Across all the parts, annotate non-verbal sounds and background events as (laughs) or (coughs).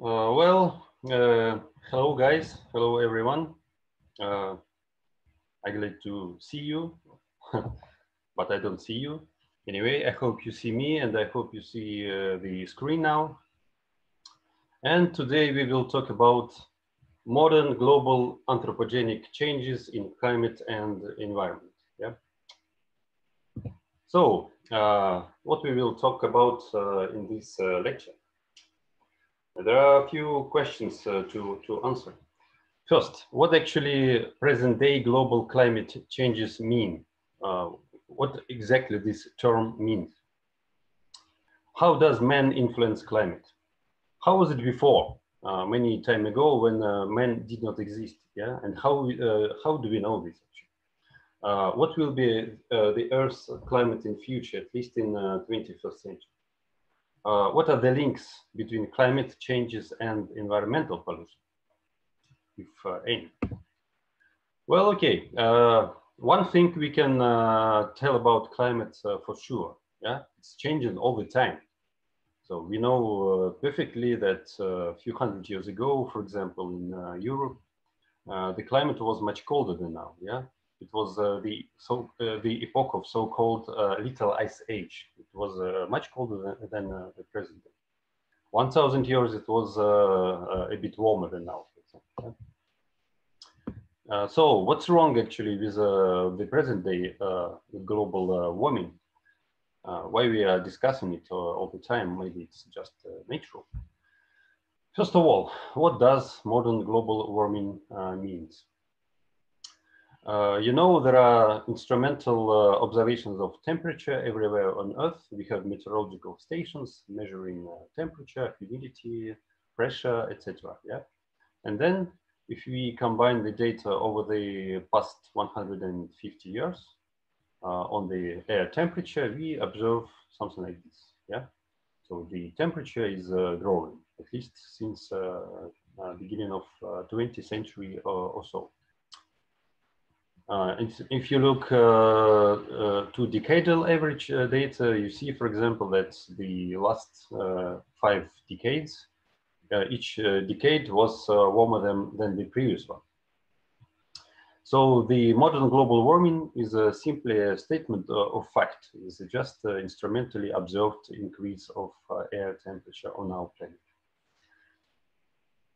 Uh, well, uh, hello guys, hello everyone. Uh, I glad to see you, (laughs) but I don't see you. Anyway, I hope you see me and I hope you see uh, the screen now. And today we will talk about modern global anthropogenic changes in climate and environment. Yeah. So, uh, what we will talk about uh, in this lecture. There are a few questions uh, to, to answer. First, what actually present day global climate changes mean? Uh, what exactly this term means? How does man influence climate? How was it before, uh, many time ago when uh, man did not exist? Yeah, and how, uh, how do we know this actually? Uh, what will be the Earth's climate in future, at least in 21st century? Uh, what are the links between climate changes and environmental pollution, if uh, any? Well, okay. Uh, one thing we can uh, tell about climate uh, for sure, yeah, it's changing all the time. So we know uh, perfectly that a few hundred years ago, for example, in Europe, the climate was much colder than now, yeah. It was the so uh, the epoch of so-called uh, little ice age. It was much colder than, than the present day. 1,000 years, it was a bit warmer than now. Uh, so what's wrong actually with uh, the present day uh, global warming? why we are discussing it all the time? Maybe it's just natural. First of all, what does modern global warming means? Uh, you know, there are instrumental uh, observations of temperature everywhere on Earth. We have meteorological stations measuring uh, temperature, humidity, pressure, etc. Yeah, and then if we combine the data over the past 150 years uh, on the air temperature, we observe something like this. Yeah, so the temperature is uh, growing at least since beginning of 20th century or, or so. Uh, if, if, you look uh, uh, to decadal average uh, data, you see, for example, that the last uh, five decades, uh, each decade was warmer than, than the previous one. So the modern global warming is simply a statement of fact. It's just instrumentally observed increase of air temperature on our planet.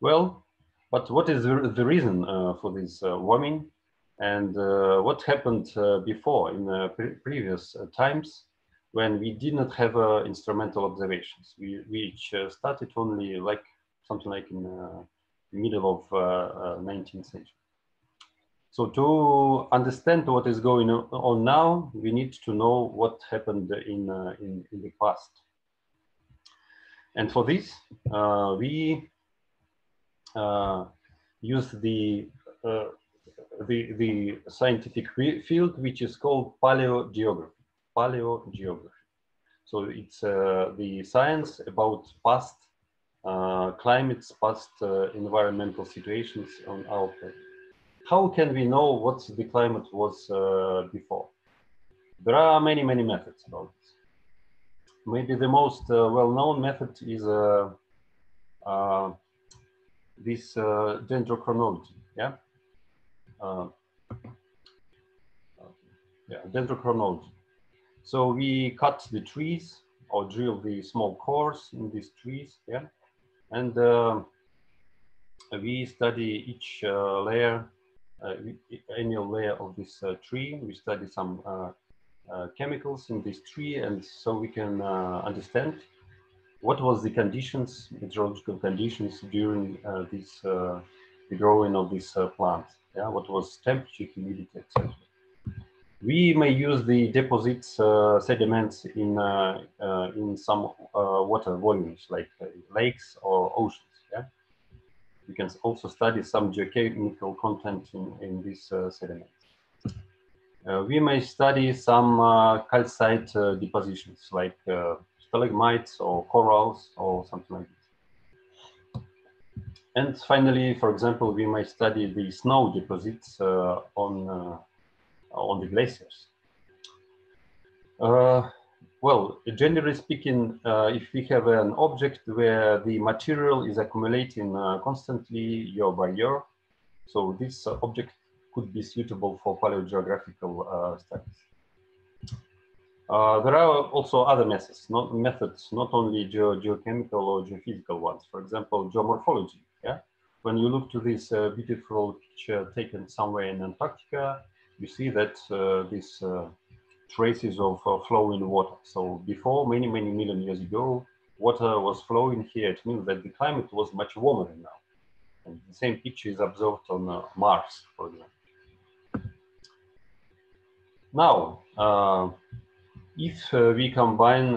Well, but what is the, the reason for this warming? And uh, what happened uh, before in pre previous uh, times when we did not have instrumental observations. We, which started only like something like in the middle of 19th century. So to understand what is going on now, we need to know what happened in, uh, in, in, the past. And for this, uh, we uh, use the the, the scientific field, which is called paleogeography. Paleogeography. So it's uh, the science about past uh, climates, past uh, environmental situations on our planet. How can we know what the climate was uh, before? There are many, many methods about this. Maybe the most uh, well-known method is uh, this dendrochronology. Yeah, uh, yeah, dendrochronology. So we cut the trees or drill the small cores in these trees, yeah, and uh, we study each uh, layer, uh, annual layer of this uh, tree. We study some uh, chemicals in this tree, and so we can understand what was the conditions, meteorological conditions during this the growing of this plant yeah, what was temperature, humidity, etc. We may use the deposits uh, sediments in uh, uh, in some uh, water volumes like uh, lakes or oceans. Yeah, we can also study some geochemical content in in these uh, sediments. we may study some calcite depositions like stalagmites or corals or something like that. And finally, for example, we might study the snow deposits uh, on, uh, on the glaciers. Uh, well, generally speaking, uh, if we have an object where the material is accumulating uh, constantly year by year, so this object could be suitable for paleogeographical uh, studies. Uh, there are also other methods, not methods, not only geo geochemical or geophysical ones. For example, geomorphology. Yeah, when you look to this uh, beautiful picture taken somewhere in Antarctica, you see that uh, these uh, traces of uh, flowing water. So before, many many million years ago, water was flowing here. It means that the climate was much warmer now. And the same picture is observed on uh, Mars, for example. Now if we combine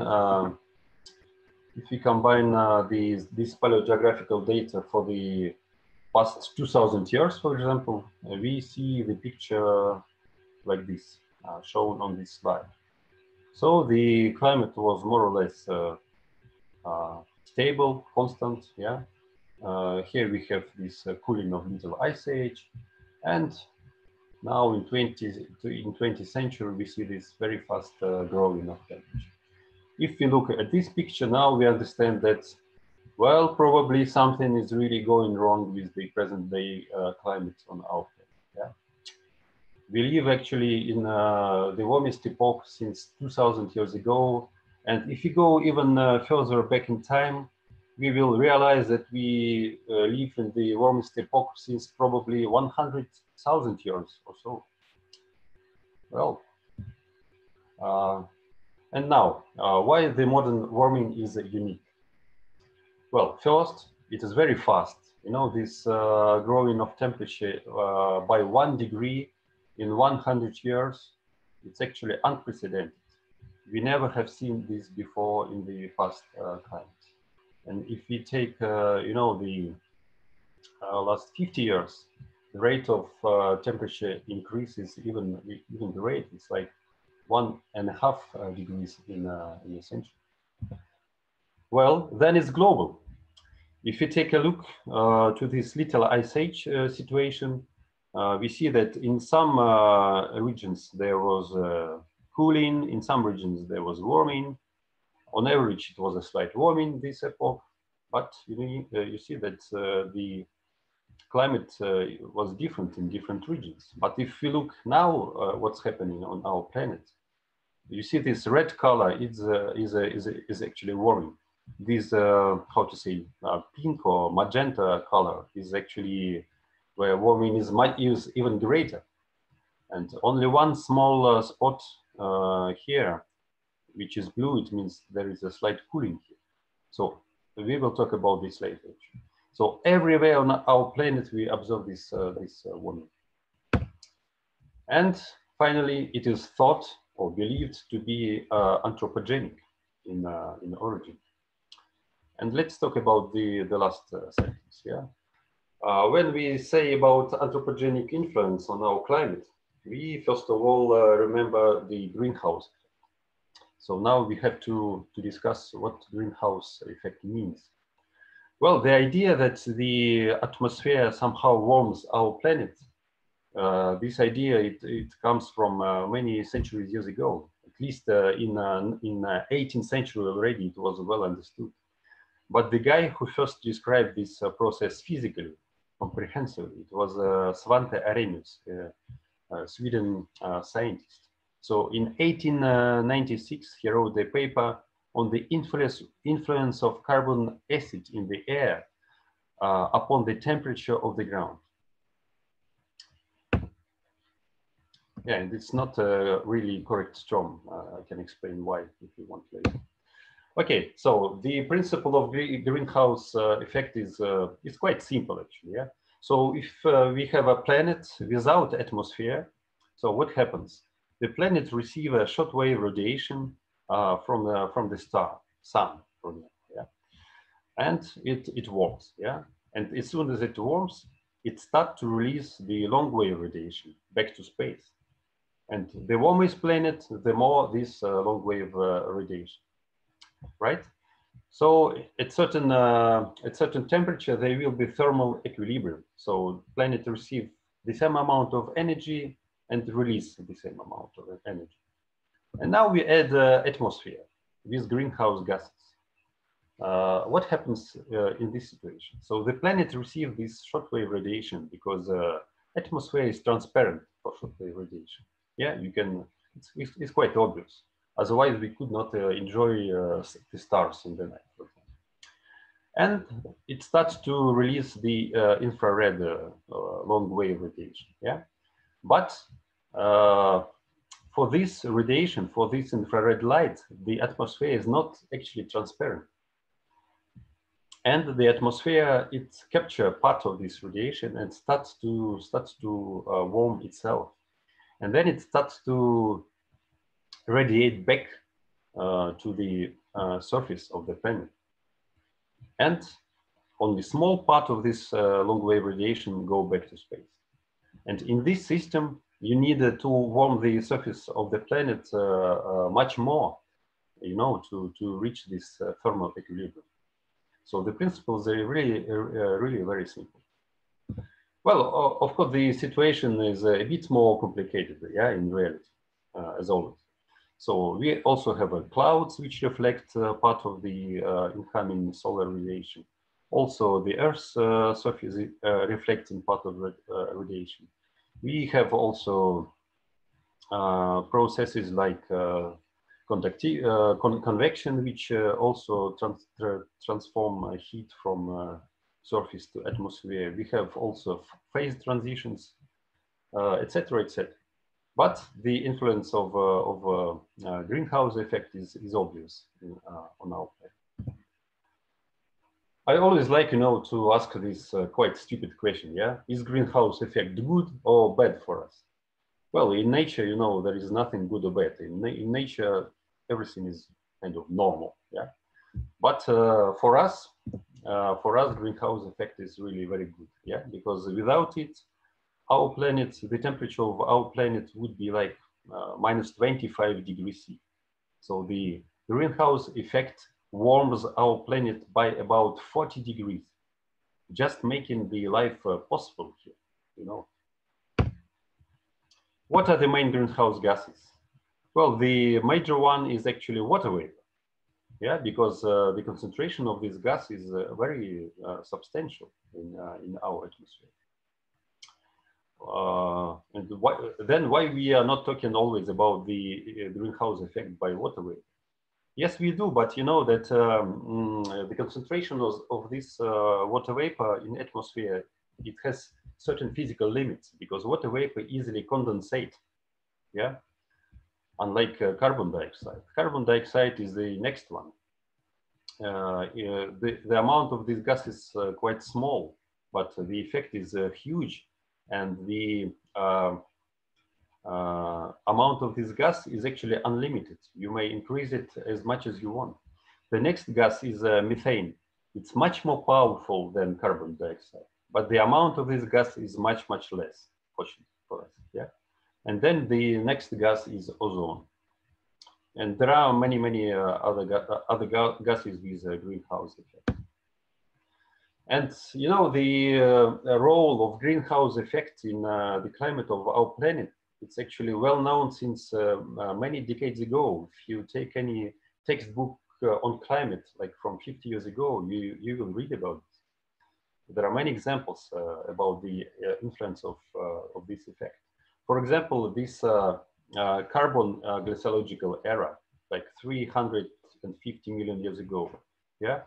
if we combine uh, these this paleogeographical data for the past 2000 years for example we see the picture like this shown on this slide. So the climate was more or less stable constant yeah. Uh, here we have this uh, cooling of little ice age. And now in 20 in 20th century, we see this very fast uh, growing of temperature. If we look at this picture now, we understand that, well, probably something is really going wrong with the present day uh, climate on our planet. Yeah? We live actually in uh, the warmest epoch since 2000 years ago. And if you go even uh, further back in time, we will realize that we uh, live in the warmest epoch since probably 100,000 years or so. Well, uh, and now, uh, why the modern warming is unique? Well, first, it is very fast. You know, this uh, growing of temperature uh, by one degree in 100 years, it's actually unprecedented. We never have seen this before in the past uh, climate. And if we take, uh, you know, the uh, last 50 years, the rate of temperature increases, even, even the rate is like one and a half uh, degrees in, uh, in a century. Well, then it's global. If you take a look uh, to this little ice age situation, we see that in some regions there was cooling, in some regions there was warming, on average, it was a slight warming this epoch, but you, you see that the climate uh, was different in different regions. But if we look now, uh, what's happening on our planet, you see this red color is, uh, is, is, is actually warming. This, uh, how to say, pink or magenta color is actually where warming is, might use even greater. And only one small spot here which is blue, it means there is a slight cooling here. So we will talk about this later. So everywhere on our planet, we observe this, uh, this uh, warming. And finally, it is thought or believed to be uh, anthropogenic in, uh, in origin. And let's talk about the, the last uh, sentence, yeah? Uh, when we say about anthropogenic influence on our climate, we first of all remember the greenhouse so now we have to, to discuss what greenhouse effect means. Well, the idea that the atmosphere somehow warms our planet, uh, this idea, it, it comes from uh, many centuries years ago. At least uh, in, uh, in 18th uh, century already, it was well understood. But the guy who first described this uh, process physically, comprehensively, it was Svante Arrhenius, a Sweden scientist. So in 1896, he wrote a paper on the influence, influence of carbon acid in the air upon the temperature of the ground. Yeah, and it's not a really correct term. Uh, I can explain why if you want later. Okay, so the principle of greenhouse uh, effect is, uh, is quite simple actually. Yeah? So if uh, we have a planet without atmosphere, so what happens? the planet receive a shortwave radiation uh, from the from the star, sun, yeah, and it it warms, yeah, and as soon as it warms, it starts to release the long wave radiation back to space, and the warmer is planet, the more this uh, long wave uh, radiation, right? So at certain uh, at certain temperature, there will be thermal equilibrium. So planet receive the same amount of energy and release the same amount of energy. And now we add uh, atmosphere. with greenhouse gases. Uh, what happens uh, in this situation? So the planet receives this shortwave radiation because uh, atmosphere is transparent for shortwave radiation. Yeah, you can, it's, it's, it's quite obvious. Otherwise, we could not uh, enjoy uh, the stars in the night. And it starts to release the uh, infrared long wave radiation. Yeah, but for this radiation, for this infrared light, the atmosphere is not actually transparent and the atmosphere it captures part of this radiation and starts to starts to uh, warm itself and then it starts to radiate back uh, to the uh, surface of the planet and only small part of this uh, long wave radiation go back to space. And in this system you need to warm the surface of the planet uh, uh, much more you know to to reach this thermal equilibrium. So the principles are really, uh, really very simple. Well, of course, the situation is a bit more complicated, yeah, in reality, uh, as always. So we also have uh, clouds which reflect uh, part of the uh, incoming solar radiation. Also, the Earth's uh, surface reflecting part of the radiation. We have also processes like conducti uh, con convection, which uh, also trans tra transform uh, heat from surface to atmosphere. We have also phase transitions, uh, etc., etc. But the influence of, uh, of uh, greenhouse effect is, is obvious in, on our planet. I always like, you know, to ask this uh, quite stupid question, yeah? Is greenhouse effect good or bad for us? Well, in nature, you know, there is nothing good or bad. In, na in nature, everything is kind of normal, yeah? But uh, for us, uh, for us, greenhouse effect is really very good, yeah? Because without it, our planet, the temperature of our planet would be like uh, minus 25 degrees C. So the greenhouse effect warms our planet by about 40 degrees, just making the life uh, possible here, you know. What are the main greenhouse gases? Well, the major one is actually water vapor. Yeah, because uh, the concentration of this gas is uh, very uh, substantial in, uh, in our atmosphere. Uh, and why, then why we are not talking always about the uh, greenhouse effect by water vapor? Yes, we do, but you know that um, mm, the concentration of, of this water vapor in atmosphere, it has certain physical limits because water vapor easily condensate. Yeah, unlike uh, carbon dioxide. Carbon dioxide is the next one. Uh, the, the amount of this gas is uh, quite small, but the effect is uh, huge. And the uh, uh, amount of this gas is actually unlimited. You may increase it as much as you want. The next gas is methane. It's much more powerful than carbon dioxide, but the amount of this gas is much, much less, fortunately for us, yeah? And then the next gas is ozone. And there are many, many uh, other, ga uh, other ga gases with a greenhouse effect. And you know, the uh, role of greenhouse effect in uh, the climate of our planet, it's actually well known since uh, many decades ago. If you take any textbook on climate, like from 50 years ago, you, you will read about it. There are many examples about the influence of, of this effect. For example, this uh, uh, carbon uh, glaciological era, like 350 million years ago, yeah,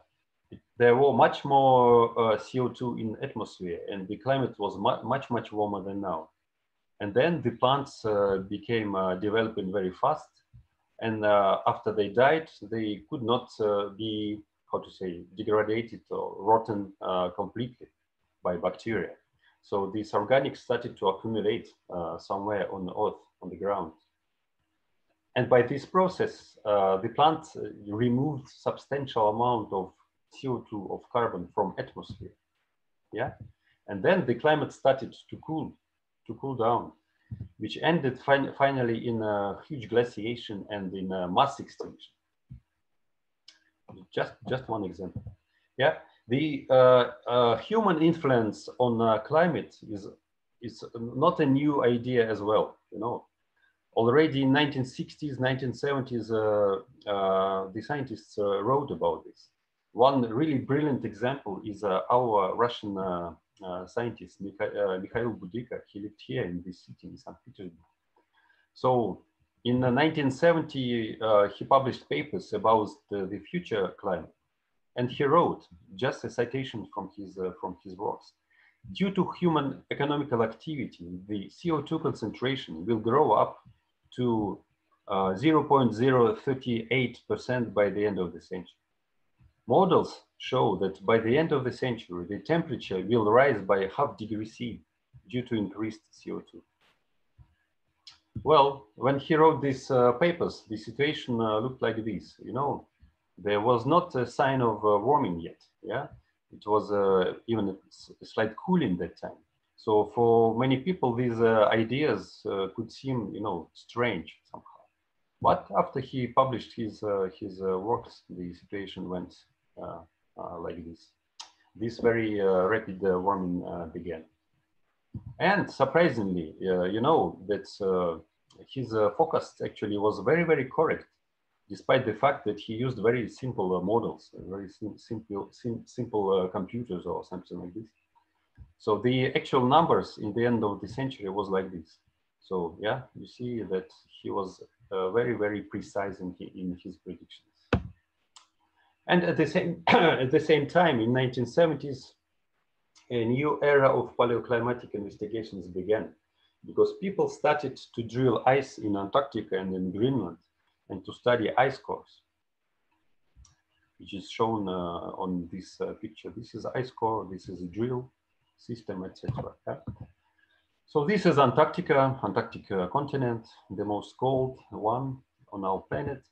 there were much more CO2 in atmosphere and the climate was mu much, much warmer than now. And then the plants became developing very fast and uh, after they died, they could not uh, be, how to say, degraded or rotten uh, completely by bacteria. So these organics started to accumulate uh, somewhere on the earth, on the ground. And by this process, uh, the plant uh, removed substantial amount of CO2 of carbon from atmosphere. Yeah. And then the climate started to cool, to cool down, which ended fin finally in a huge glaciation and in a mass extinction. Just, just one example. Yeah the uh, uh, human influence on uh, climate is is not a new idea as well. You know, Already in 1960s, 1970s, uh, uh, the scientists uh, wrote about this. One really brilliant example is our Russian scientist, Mikhail, Mikhail Budyko. He lived here in this city in St. Petersburg. So in 1970, uh, he published papers about the, the, future climate. And he wrote, just a citation from his, uh, from his works, due to human economical activity, the CO2 concentration will grow up to uh, 0.038% by the end of the century. Models show that by the end of the century, the temperature will rise by a half degree C due to increased CO2. Well, when he wrote these uh, papers, the situation uh, looked like this. You know, there was not a sign of uh, warming yet. Yeah, it was uh, even a slight cooling that time. So for many people, these uh, ideas uh, could seem, you know, strange somehow. But after he published his uh, his uh, works, the situation went like this. This very rapid warming began. And surprisingly, you know, that his focus actually was very, very correct, despite the fact that he used very simple uh, models, uh, very sim simple, sim simple uh, computers or something like this. So the actual numbers in the end of the century was like this. So yeah, you see that he was uh, very, very precise in, in his predictions. And at the same, (coughs) at the same time, in 1970s, a new era of paleoclimatic investigations began because people started to drill ice in Antarctica and in Greenland and to study ice cores, which is shown uh, on this uh, picture. This is ice core, this is a drill, system, etc. So this is Antarctica, Antarctica continent, the most cold one on our planet.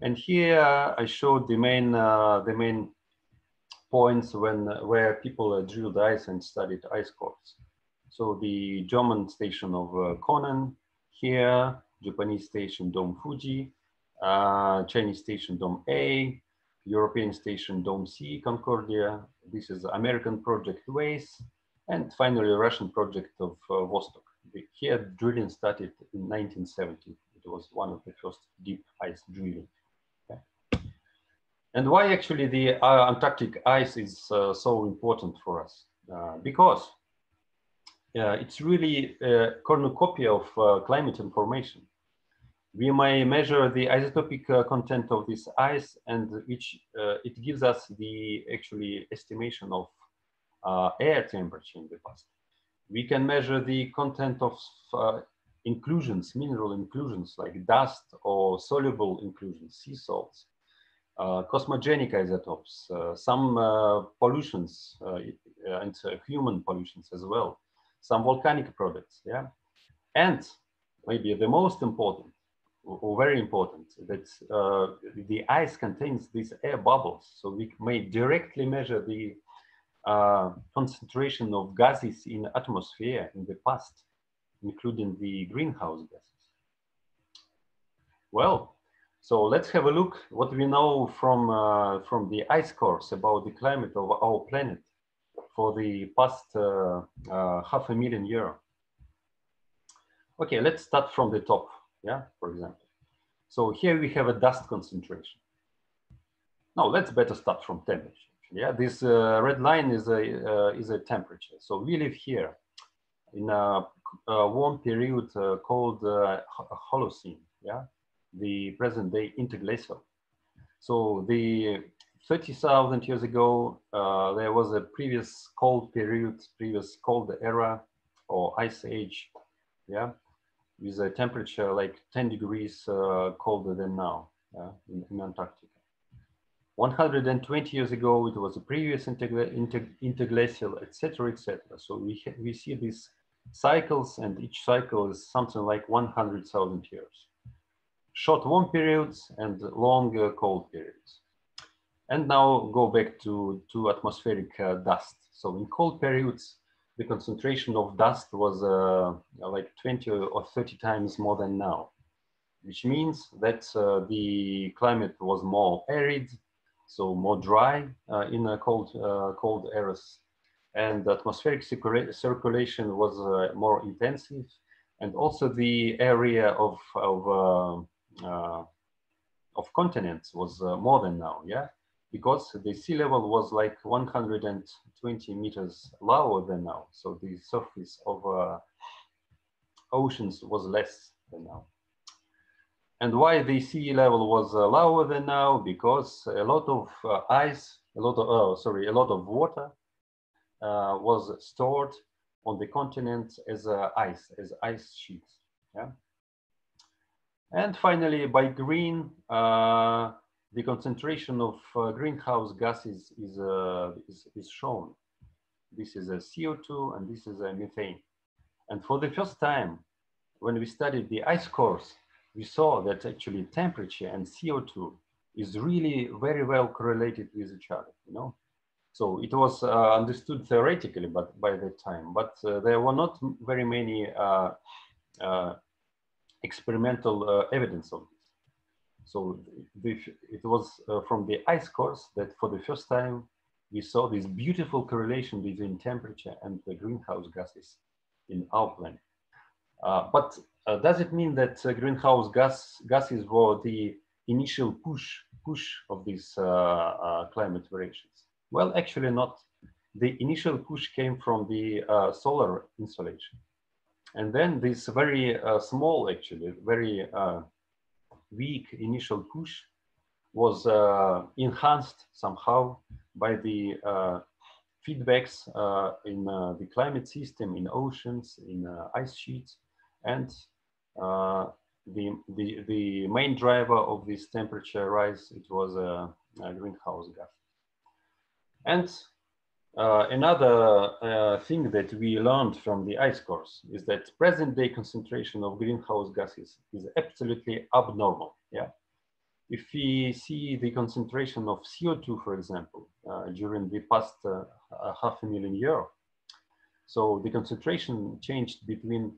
And here I showed the main, uh, the main points when, where people uh, drilled ice and studied ice cores. So the German station of uh, here, Japanese station Dome Fuji, uh, Chinese station Dome A, European station Dome C, Concordia. This is American project WAIS, and finally, Russian project of uh, Vostok. The, here, drilling started in 1970. It was one of the first deep ice drilling. And why actually the uh, Antarctic ice is uh, so important for us? Uh, because uh, it's really a cornucopia of uh, climate information. We may measure the isotopic uh, content of this ice and which it gives us the actually estimation of uh, air temperature in the past. We can measure the content of uh, inclusions, mineral inclusions like dust or soluble inclusions, sea salts, uh, cosmogenic isotopes, uh, some uh, pollutions uh, and human pollutions as well, some volcanic products, yeah? And maybe the most important or very important that the ice contains these air bubbles. So we may directly measure the uh, concentration of gases in atmosphere in the past, including the greenhouse gases? Well, so let's have a look what we know from, uh, from the ice cores about the climate of our planet for the past uh, uh half a million year. Okay, let's start from the top, yeah, for example. So here we have a dust concentration. Now let's better start from temperature. Yeah, this uh, red line is a uh, is a temperature. So we live here in a, a warm period uh, called uh, Holocene. Yeah, the present day interglacial. So the 30,000 years ago, uh, there was a previous cold period, previous cold era or ice age. Yeah, with a temperature like 10 degrees uh, colder than now in, in Antarctica. 120 years ago, it was a previous intergla inter interglacial, etc., etc. So we, we see these cycles and each cycle is something like 100,000 years. Short warm periods and long uh, cold periods. And now go back to, to atmospheric uh, dust. So in cold periods, the concentration of dust was uh, like 20 or 30 times more than now, which means that uh, the climate was more arid, so more dry uh, in a cold, uh, cold areas. And atmospheric circula circulation was uh, more intensive. And also the area of, of, uh, of continents was more than now, yeah? Because the sea level was like 120 meters lower than now. So the surface of oceans was less than now. And why the sea level was uh, lower than now? Because a lot of uh, ice, a lot of, oh, sorry, a lot of water uh, was stored on the continent as ice, as ice sheets. Yeah. And finally, by green, uh, the concentration of uh, greenhouse gases is, uh, is, is, shown. This is a CO2 and this is a methane. And for the first time, when we studied the ice cores, we saw that actually temperature and CO2 is really very well correlated with each other, you know. So it was uh, understood theoretically, but by that time, but uh, there were not very many uh, uh experimental evidence of. So it was uh, from the ice cores that for the first time we saw this beautiful correlation between temperature and the greenhouse gases in our planet. but uh, does it mean that uh, greenhouse gas gases were the initial push push of these uh, climate variations? Well, actually not. The initial push came from the solar insolation. And then this very small, actually, very weak initial push was uh, enhanced somehow by the uh, feedbacks uh, in the climate system, in oceans, in ice sheets, and the, the, the main driver of this temperature rise, it was a, a greenhouse gas. And uh, another uh, thing that we learned from the ice cores is that present day concentration of greenhouse gases is absolutely abnormal. Yeah. If we see the concentration of CO2, for example, uh, during the past uh, half a million year, so the concentration changed between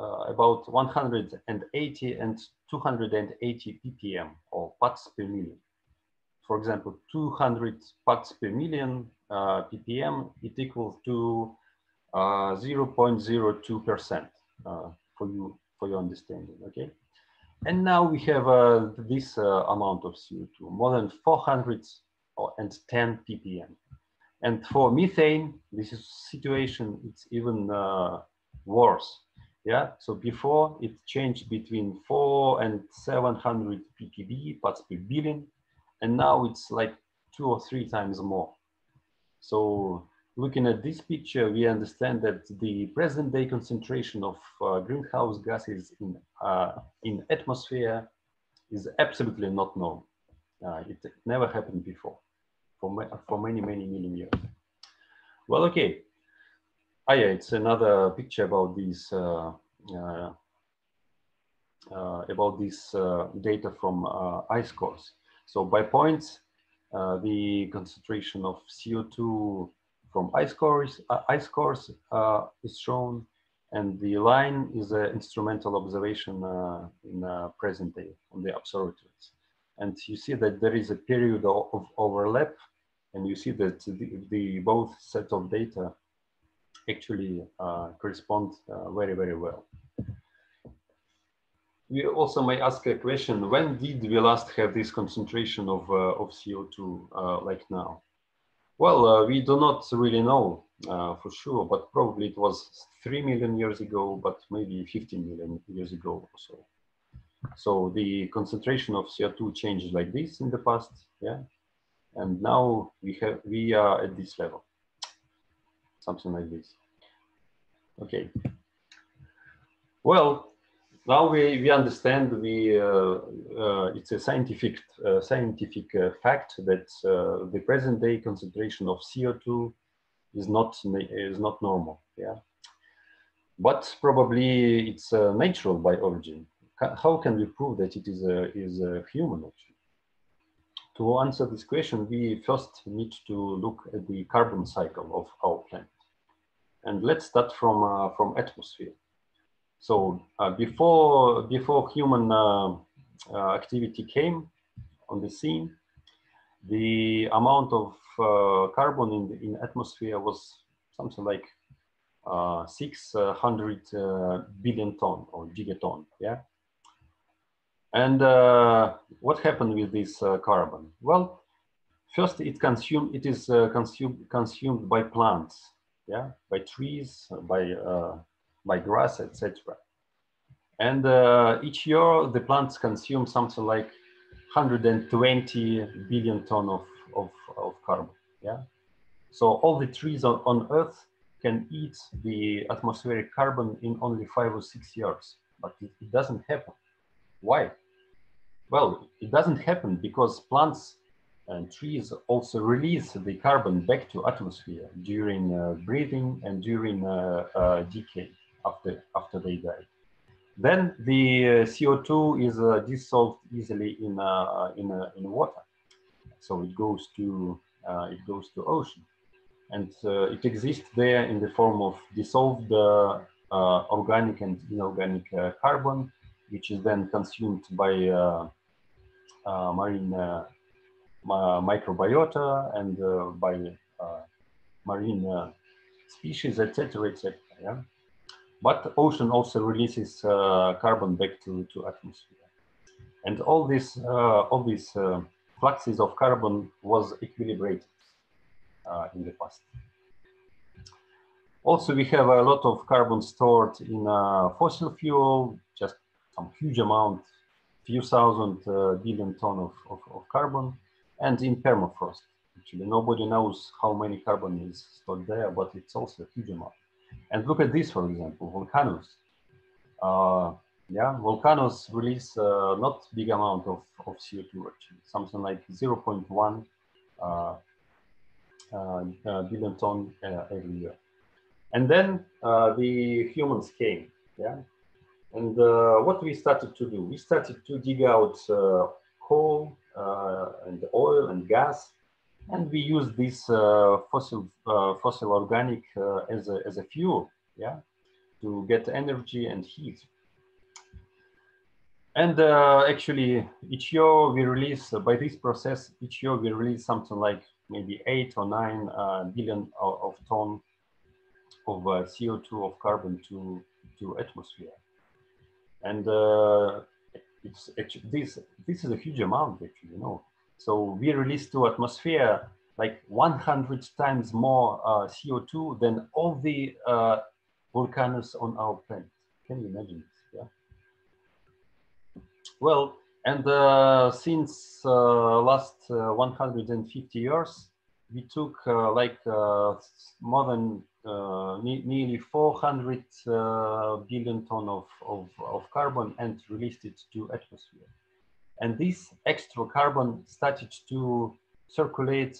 uh, about 180 and 280 ppm or parts per million. For example, 200 parts per million ppm, it equals to 0.02% uh, for you for your understanding, okay? And now we have uh, this uh, amount of CO2, more than 410 ppm. And for methane, this is situation, it's even uh, worse. Yeah, so before it changed between four and 700 ppb, parts per billion, and now it's like two or three times more. So looking at this picture, we understand that the present day concentration of uh, greenhouse gases in, uh, in atmosphere is absolutely not known. Uh, it never happened before for, ma for many, many million years. Well, okay, Ah, yeah, it's another picture about these uh, uh, uh, about this data from ice cores. So by points, Uh, the concentration of CO2 from ice cores, uh, ice cores uh, is shown, and the line is an instrumental observation in present day on the observatories. And you see that there is a period of overlap and you see that the, the both sets of data actually uh, correspond uh, very, very well. We also may ask a question, when did we last have this concentration of, uh, of CO2 uh, like now? Well, uh, we do not really know uh, for sure, but probably it was 3 million years ago, but maybe 15 million years ago or so. So the concentration of CO2 changed like this in the past, yeah. And now we have we are at this level something like this. Okay. Well, now we, we understand we, uh, uh, it's a scientific, uh, scientific fact that the present day concentration of CO2 is not, is not normal, yeah. But probably it's natural by origin. How can we prove that it is a, is a human actually? To answer this question, we first need to look at the carbon cycle of our planet. And let's start from, uh, from atmosphere. So uh, before, before human uh, activity came on the scene, the amount of carbon in the in atmosphere was something like uh, 600 uh, billion ton or gigaton, yeah? And uh, what happened with this uh, carbon? Well, first it consumed, it is uh, consumed, consumed by plants, yeah, by trees, by, by grass, etc. And each year the plants consume something like 120 billion ton of, of, of carbon, yeah? So all the trees on, on Earth can eat the atmospheric carbon in only five or six years, but it, it doesn't happen. Why? Well, it doesn't happen because plants and trees also release the carbon back to atmosphere during uh, breathing and during uh, uh, decay after, after they die. Then the uh, CO2 is uh, dissolved easily in, uh, in, in water. So it goes to, it goes to ocean and uh, it exists there in the form of dissolved uh, uh, organic and inorganic carbon, which is then consumed by marine microbiota and by marine species, etc., etc. Yeah? But ocean also releases carbon back to, to atmosphere. And all this, all these fluxes of carbon was equilibrated uh, in the past. Also, we have a lot of carbon stored in uh, fossil fuel, just some huge amount, few thousand uh, billion ton of, of, of, carbon, and in permafrost. Actually, nobody knows how many carbon is stored there, but it's also a huge amount. And look at this, for example, volcanoes. Uh, yeah, volcanoes release uh, not big amount of, of CO2 actually, something like 0.1 uh, uh, uh, billion ton uh, every year. And then the humans came, yeah. And what we started to do, we started to dig out coal and oil and gas, and we use this fossil fossil organic as a as a fuel, yeah, to get energy and heat. And uh, actually, each year we release, uh, by this process, each year we release something like maybe eight or nine uh, billion of, of ton of uh, CO2 of carbon to, to atmosphere. And uh, it's actually, this, this is a huge amount actually, you know. So we release to atmosphere like 100 times more uh, CO2 than all the uh, volcanoes on our planet. Can you imagine this? Yeah. Well, and uh, since uh, last uh, 150 years, we took uh, like more than ne nearly 400 billion ton of, of, of, carbon and released it to atmosphere. And this extra carbon started to circulate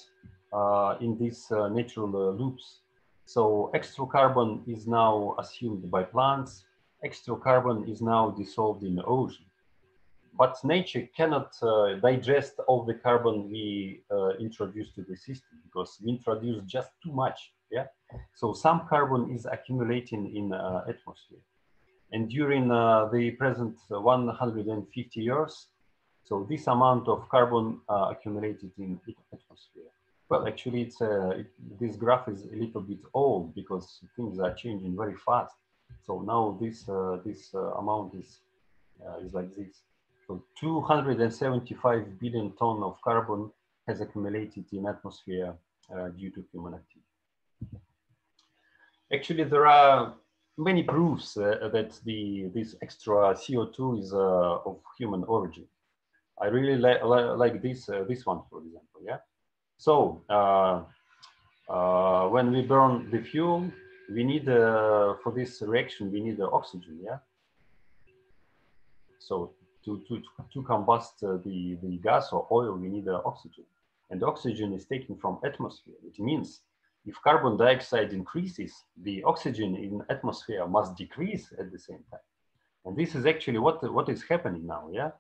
in these natural loops. So extra carbon is now assumed by plants. Extra carbon is now dissolved in the ocean but nature cannot uh, digest all the carbon we uh, introduce to the system because we introduce just too much. Yeah. So some carbon is accumulating in uh, atmosphere. And during uh, the present 150 years, so this amount of carbon uh, accumulated in atmosphere. Well, actually, it's uh, it, this graph is a little bit old because things are changing very fast. So now this this amount is is like this. So 275 billion ton of carbon has accumulated in atmosphere uh, due to human activity. Actually, there are many proofs uh, that the this extra CO2 is uh, of human origin. I really li li like this uh, this one, for example. Yeah. So uh, uh, when we burn the fuel, we need for this reaction we need the oxygen. Yeah. So to, to, to combust the, the gas or oil, we need uh, oxygen. And oxygen is taken from atmosphere. It means if carbon dioxide increases, the oxygen in atmosphere must decrease at the same time. And this is actually what, what is happening now, yeah?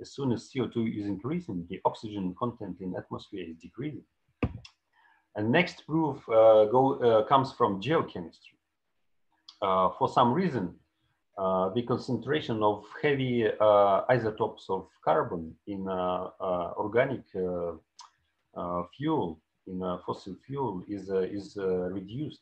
As soon as CO2 is increasing, the oxygen content in atmosphere is decreasing. And next proof uh, go, uh, comes from geochemistry. Uh, for some reason, uh, the concentration of heavy uh, isotopes of carbon in uh, organic fuel, in fossil fuel, is, is reduced.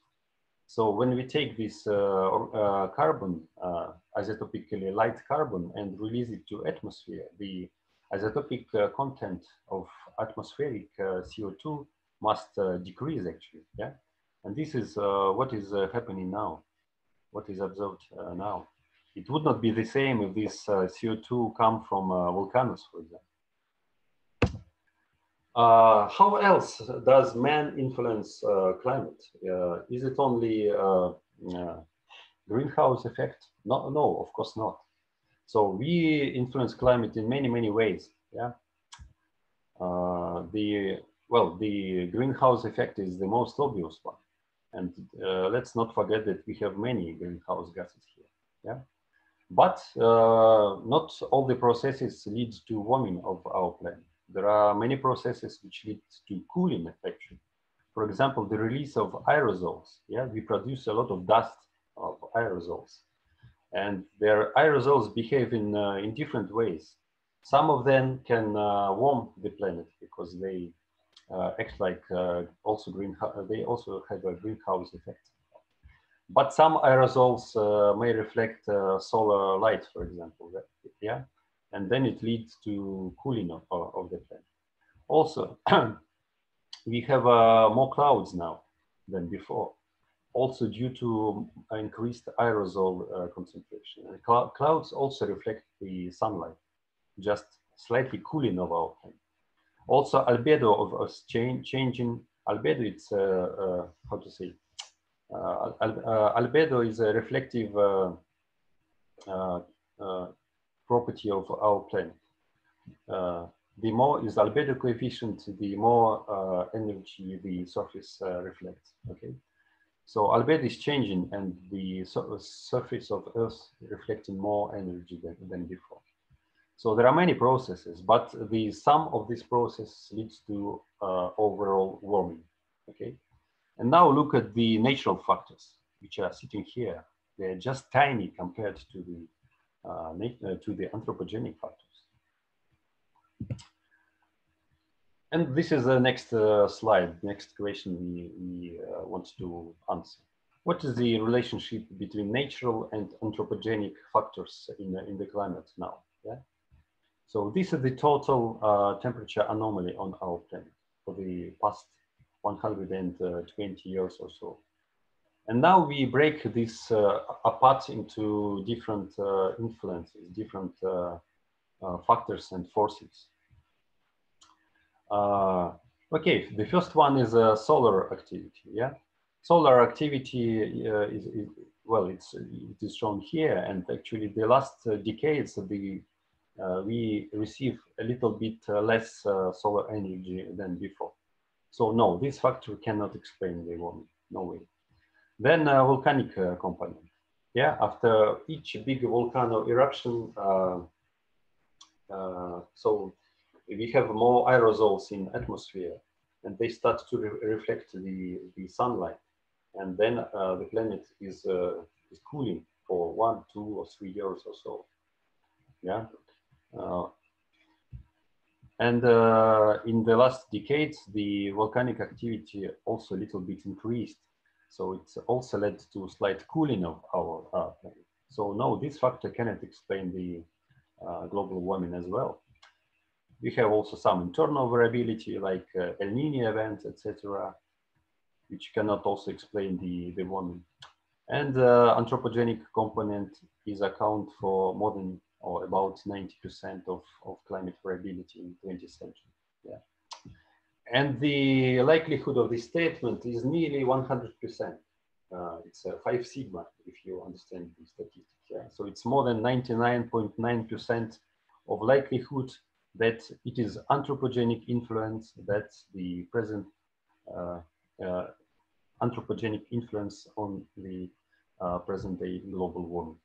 So when we take this uh, uh, carbon, uh, isotopically light carbon and release it to atmosphere, the isotopic uh, content of atmospheric uh, CO2 must uh, decrease actually, yeah? And this is what is happening now, what is observed now. It would not be the same if this CO2 come from volcanoes, for example. Uh, how else does man influence uh, climate? Uh, is it only uh, uh, greenhouse effect? No, no, of course not. So we influence climate in many, many ways. Yeah. Uh, the well, the greenhouse effect is the most obvious one, and let's not forget that we have many greenhouse gases here. Yeah. But not all the processes lead to warming of our planet there are many processes which lead to cooling actually. For example, the release of aerosols. Yeah, we produce a lot of dust of aerosols, and their aerosols behave in uh, in different ways. Some of them can uh, warm the planet because they uh, act like uh, also green. They also have a greenhouse effect. But some aerosols uh, may reflect uh, solar light, for example. Yeah, and then it leads to cooling of, of the planet. Also, (clears throat) we have uh, more clouds now than before, also due to increased aerosol uh, concentration. And cl clouds also reflect the sunlight, just slightly cooling of our planet. Also, albedo of us change, changing, albedo, it's, uh, uh how to say, uh, al uh, albedo is a reflective property of our planet. Uh, the more is albedo coefficient, the more uh, energy the surface uh, reflects, okay? So albedo is changing and the surface of Earth reflecting more energy than, than before. So there are many processes, but the sum of this process leads to uh, overall warming, okay? And now look at the natural factors, which are sitting here. They're just tiny compared to the uh, to the anthropogenic factors. And this is the next uh, slide, next question we, we uh, want to answer. What is the relationship between natural and anthropogenic factors in, in the climate now? Yeah. So this is the total uh, temperature anomaly on our planet for the past 120 years or so. And now we break this uh, apart into different uh, influences, different uh, uh factors and forces. Uh, okay, the first one is uh, solar activity. Yeah, solar activity is, is, well, it's it is shown here, and actually the last decades the we receive a little bit less solar energy than before. So no, this factor cannot explain the warming. No way. Then uh, volcanic uh, component. Yeah, after each big volcano eruption, uh, so we have more aerosols in atmosphere and they start to re reflect the, the sunlight. And then uh, the planet is, uh, is cooling for one, two or three years or so. Yeah. Uh, and in the last decades, the volcanic activity also a little bit increased. So it's also led to slight cooling of our uh, planet. So no, this factor cannot explain the uh, global warming as well. We have also some internal variability like uh, El Nino events, etc., which cannot also explain the, the warming. And uh, anthropogenic component is account for more than or about 90% of, of climate variability in 20th century. Yeah. And the likelihood of this statement is nearly 100%. Uh, it's a five sigma, if you understand the statistics. Yeah? So it's more than 99.9% of likelihood that it is anthropogenic influence, that's the present uh, uh, anthropogenic influence on the uh, present day global warming.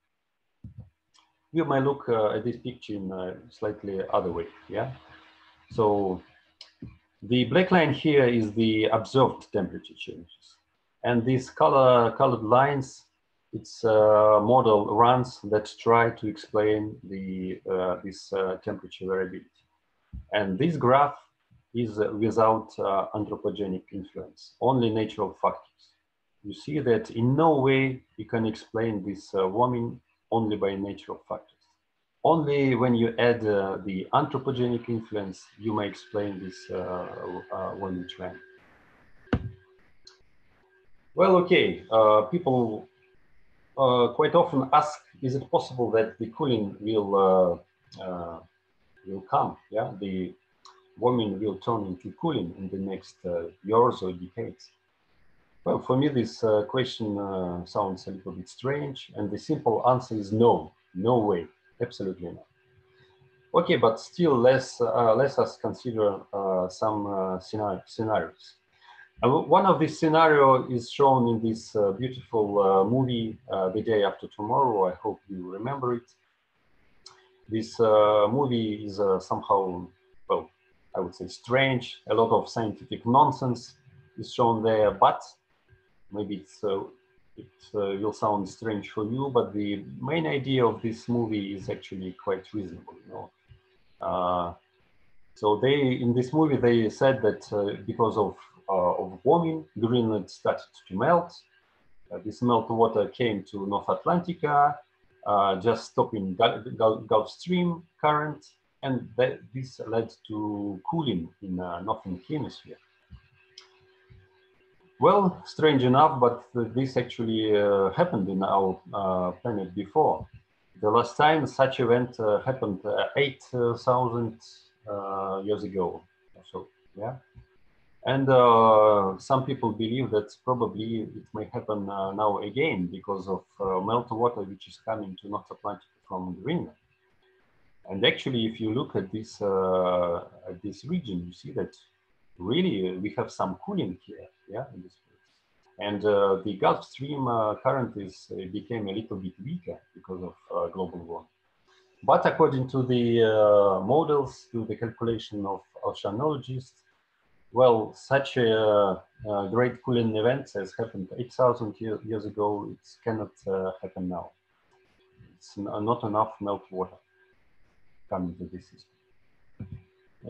We might look uh, at this picture in a slightly other way, yeah? So the black line here is the observed temperature changes. And these color, colored lines, it's a model runs that try to explain the, uh, this uh, temperature variability. And this graph is without uh, anthropogenic influence, only natural factors. you see that in no way you can explain this uh, warming only by natural factors. Only when you add uh, the anthropogenic influence, you may explain this uh, uh, warming trend. Well, okay, uh, people uh, quite often ask, is it possible that the cooling will will come? Yeah, the warming will turn into cooling in the next years or decades. Well, for me, this uh, question uh, sounds a little bit strange, and the simple answer is no, no way, absolutely not. Okay, but still, let's, uh, let us consider uh, some uh, scenarios. one of these scenarios is shown in this uh, beautiful movie, The Day After Tomorrow. I hope you remember it. This movie is somehow, well, I would say strange. A lot of scientific nonsense is shown there, but maybe it's uh, it uh, will sound strange for you, but the main idea of this movie is actually quite reasonable. You know, uh, so they in this movie they said that uh, because of uh, of warming, Greenland started to melt. Uh, this melt water came to North Atlantica, just stopping Gulf Stream current, and that, this led to cooling in northern hemisphere. Well, strange enough, but this actually uh, happened in our uh, planet before. The last time such event uh, happened uh, 8,000 uh, years ago. So, yeah. And uh, some people believe that probably it may happen now again because of melted water which is coming to North Atlantic from Greenland. And actually, if you look at this, at this region, you see that really we have some cooling here, yeah, in this. And uh, the Gulf Stream uh, current is uh, became a little bit weaker because of uh, global warming. But according to the uh, models, to the calculation of oceanologists, well, such a, a great cooling event has happened 8,000 year, years ago. It cannot uh, happen now. It's not enough melt water coming to this system.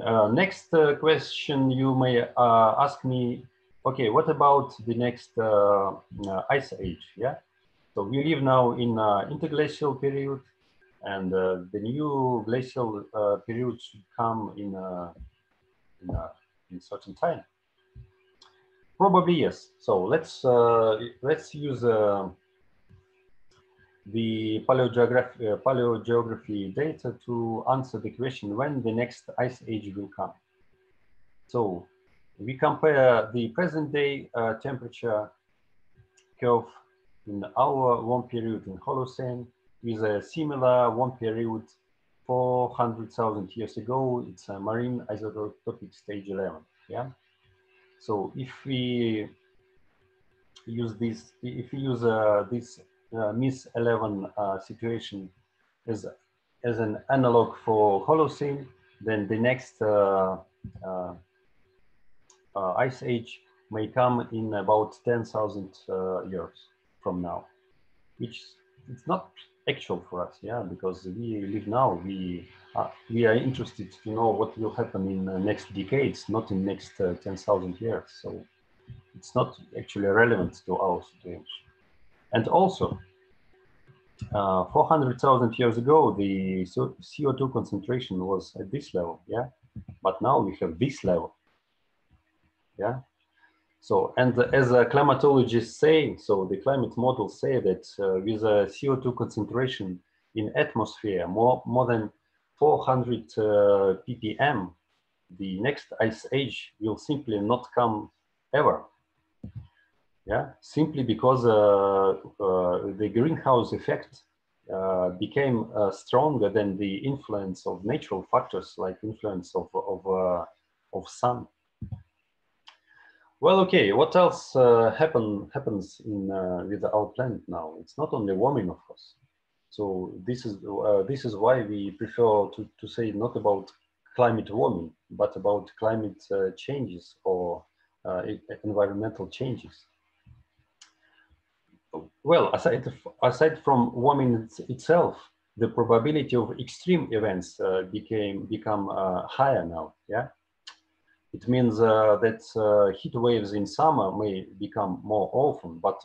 Uh, next uh, question you may uh, ask me, okay, what about the next uh, uh, ice age? Yeah, so we live now in uh, interglacial period and uh, the new glacial uh, period should come in, in, in certain time. Probably yes. So let's let's use the paleogeography, uh, paleogeography data to answer the question when the next ice age will come. So we compare the present day uh, temperature curve in our warm period in Holocene with a similar warm period 400,000 years ago. It's a marine isotopic stage 11. Yeah. So if we use this, if we use uh, this uh, MIS 11 uh, situation is as an analog for Holocene, then the next uh, uh, ice age may come in about 10,000 years from now, which it's not actual for us, yeah, because we live now, we uh, we are interested to know what will happen in the next decades, not in next uh, 10,000 years. So it's not actually relevant to our situation. And also, uh, 400,000 years ago, the CO2 concentration was at this level, yeah? But now we have this level, yeah? So, and as a climatologists say, so the climate models say that uh, with a CO2 concentration in atmosphere more, more than 400 uh, ppm, the next ice age will simply not come ever yeah, simply because uh, uh, the greenhouse effect uh, became stronger than the influence of natural factors like influence of, of, of sun. Well, okay, what else uh, happen, happens in, uh, with our planet now? It's not only warming, of course. So this is, uh, this is why we prefer to, to say not about climate warming, but about climate changes or environmental changes well, aside, aside from warming itself, the probability of extreme events uh, became become uh, higher now. Yeah, It means uh, that uh, heat waves in summer may become more often, but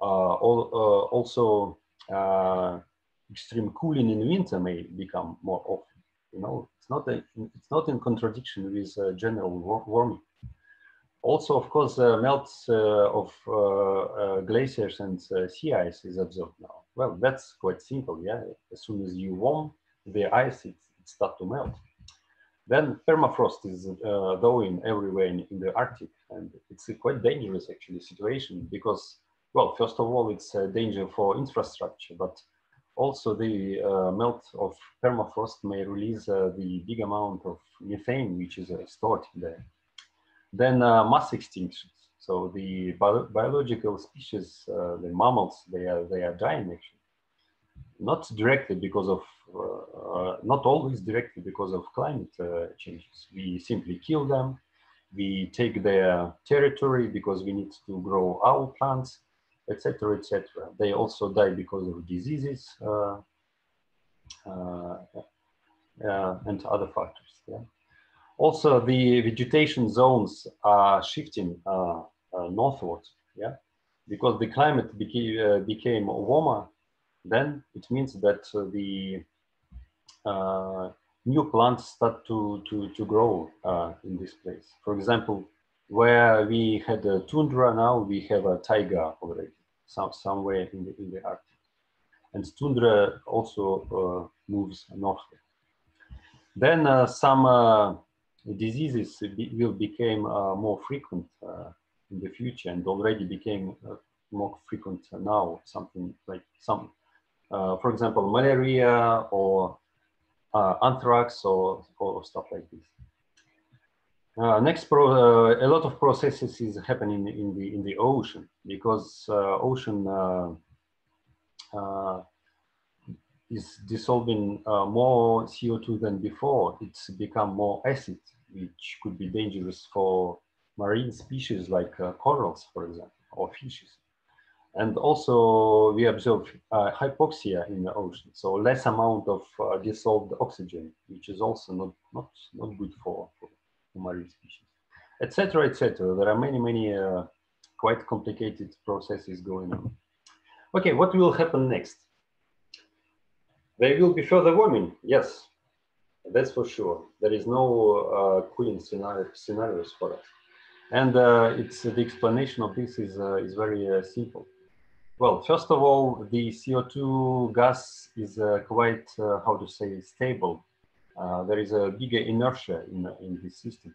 uh, all, also extreme cooling in winter may become more often. You know, it's not a, it's not in contradiction with general warming. Also, of course, uh, melts uh, of uh, glaciers and sea ice is observed now. Well, that's quite simple, yeah. As soon as you warm the ice, it, it starts to melt. Then permafrost is uh, going everywhere in, in, the Arctic, and it's a quite dangerous actually situation because, well, first of all, it's a danger for infrastructure, but also the uh, melt of permafrost may release uh, the big amount of methane which is stored there. Then uh, mass extinctions. So the bio biological species, uh, the mammals, they are, they are dying actually. Not directly because of, uh, not always directly because of climate changes. We simply kill them. We take their territory because we need to grow our plants, etc., etc. They also die because of diseases uh, uh, uh, and other factors. Yeah. Also, the vegetation zones are shifting uh, uh, northwards, yeah, because the climate became, uh, became warmer, then it means that uh, the uh, new plants start to, to, to grow uh, in this place. For example, where we had a tundra, now we have a taiga already, some, somewhere in the, in the Arctic. And tundra also moves northward. Then some diseases will become uh, more frequent uh, in the future and already became uh, more frequent now, something like some, for example, malaria or anthrax or, or stuff like this. Uh, next, pro, uh, a lot of processes is happening in the in the ocean because uh, ocean is dissolving more CO2 than before. It's become more acid which could be dangerous for marine species like uh, corals, for example, or fishes. And also we observe uh, hypoxia in the ocean, so less amount of uh, dissolved oxygen, which is also not, not, not good for, for marine species, etc., etc. There are many, many uh, quite complicated processes going on. Okay, what will happen next? There will be further warming, yes, that's for sure. There is no uh, cooling scenario, scenarios for us. And uh, it's the explanation of this is, uh, is very uh, simple. Well, first of all, the CO2 gas is uh, quite, uh, how to say, stable. there is a bigger inertia in, in this system.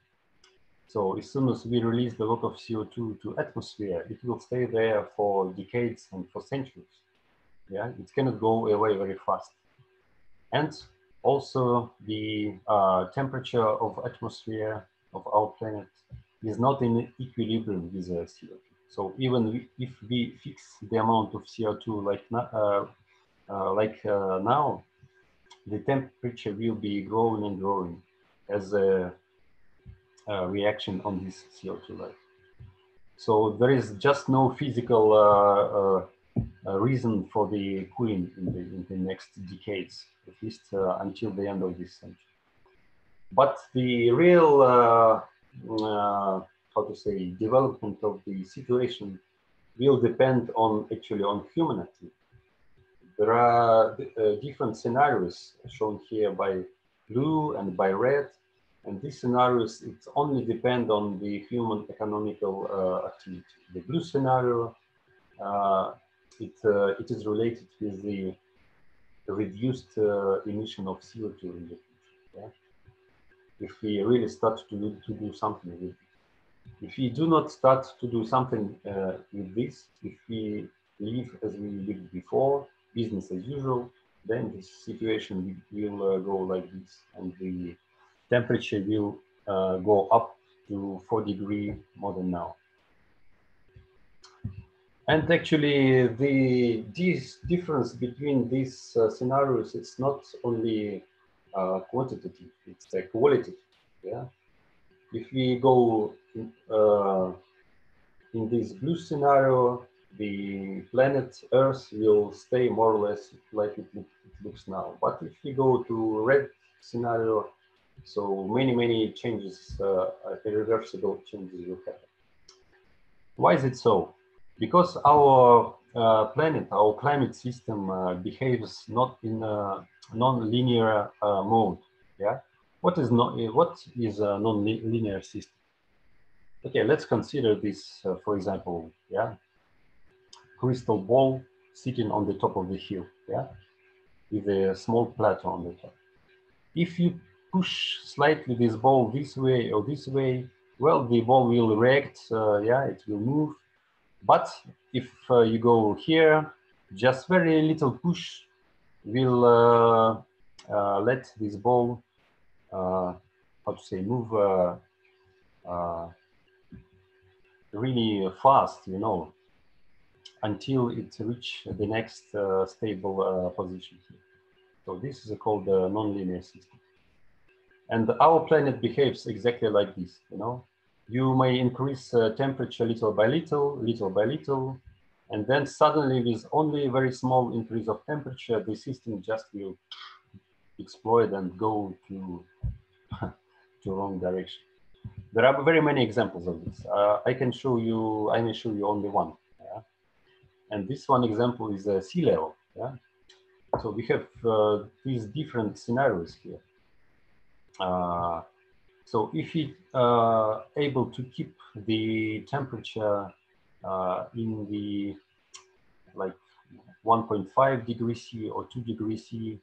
So as soon as we release a lot of CO2 to atmosphere, it will stay there for decades and for centuries. Yeah, it cannot go away very fast. And also the uh, temperature of atmosphere of our planet is not in equilibrium with the CO2. So even if we fix the amount of CO2 like, uh, uh, like uh, now, the temperature will be growing and growing as a, a reaction on this CO2 level. So there is just no physical uh, uh, reason for the cooling in the, in the next decades, at least uh, until the end of this century. But the real, uh, uh, how to say, development of the situation will depend on actually on human activity. There are uh, different scenarios shown here by blue and by red. And these scenarios, it only depend on the human economical uh, activity. The blue scenario uh, it, uh, it is related with the reduced uh, emission of CO2 in the future. Yeah? If we really start to to do something with it. If we do not start to do something uh, with this, if we live as we lived before, business as usual, then the situation will uh, go like this and the temperature will uh, go up to 4 degree more than now. And actually, the this difference between these uh, scenarios, it's not only uh, quantitative, it's uh, qualitative. Yeah. If we go uh, in this blue scenario, the planet Earth will stay more or less like it, looks now. But if we go to red scenario, So many, many changes, uh, irreversible changes will happen. Why is it so? Because our uh, planet, our climate system uh, behaves not in a non-linear uh, mode. Yeah. What is not? What is a non-linear system? Okay, let's consider this, uh, for example. Yeah, crystal ball sitting on the top of the hill. Yeah, with a small plateau on the top. If you push slightly this ball this way or this way, well, the ball will react. Uh, yeah, it will move. But if uh, you go here, just very little push will uh, uh let this ball, uh, how to say, move really fast, you know, until it reach the next stable position. So this is called the nonlinear system. And our planet behaves exactly like this, you know. You may increase uh, temperature little by little, little by little, and then suddenly with only a very small increase of temperature, the system just will explode and go to, (laughs) to wrong direction. There are very many examples of this. Uh, I can show you, I may show you only one. Yeah? And this one example is a sea level. Yeah? So we have uh, these different scenarios here. Uh, so if we uh, able to keep the temperature uh, in the like 1.5 degrees C or 2 degrees C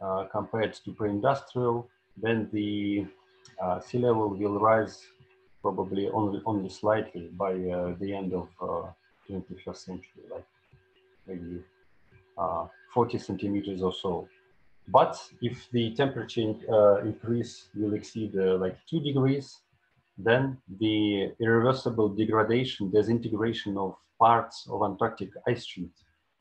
uh, compared to pre-industrial, then the uh, sea level will rise probably only only slightly by uh, the end of 21st century, like maybe 40 centimeters or so. But if the temperature uh, increase will exceed uh, like two degrees, then the irreversible degradation, disintegration of parts of Antarctic ice sheet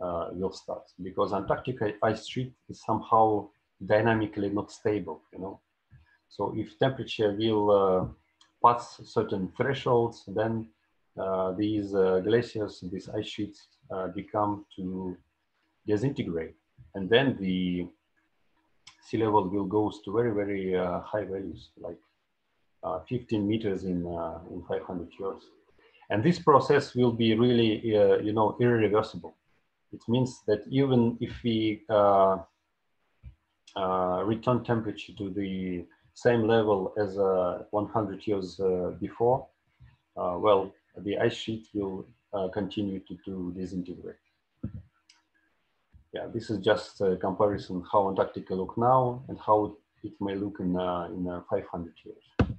uh, will start because Antarctic ice sheet is somehow dynamically not stable, you know. So if temperature will uh, pass certain thresholds, then uh, these uh, glaciers, these ice sheets become to disintegrate. And then the sea level will go to very, very high values, like uh, 15 meters in, in 500 years. And this process will be really, uh, you know, irreversible. It means that even if we uh, uh, return temperature to the same level as 100 years before, well, the ice sheet will continue to, to disintegrate yeah, this is just a comparison how Antarctica look now and how it may look in, uh, in uh, 500 years.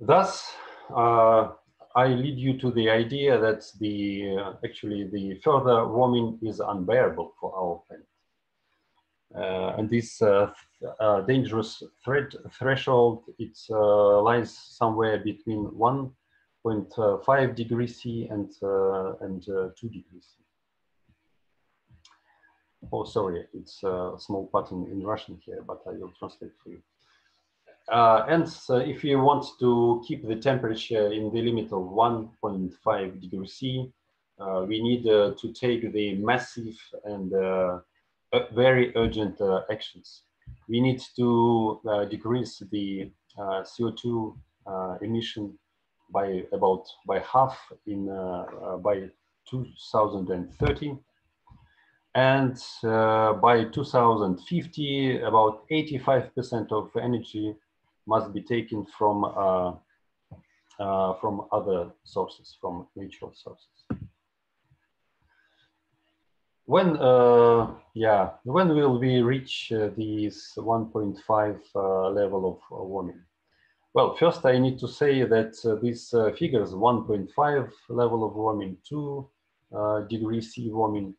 Thus, uh, I lead you to the idea that the uh, actually the further warming is unbearable for our planet. Uh, and this uh, dangerous threat threshold, it lies somewhere between 1.5 degrees C and, and 2 degrees C. Oh, sorry, it's a small button in Russian here, but I will translate for you. Uh, and uh, if you want to keep the temperature in the limit of 1.5 degrees C, uh, we need uh, to take the massive and uh, very urgent uh, actions. We need to decrease the CO2 emission by about by half in by 2030 and uh, by 2050, about 85% of energy must be taken from, uh, uh, from other sources, from natural sources. When, uh, yeah, when will we reach uh, this 1.5 uh, level of warming? Well, first I need to say that these figures, 1.5 level of warming, 2 degrees C warming,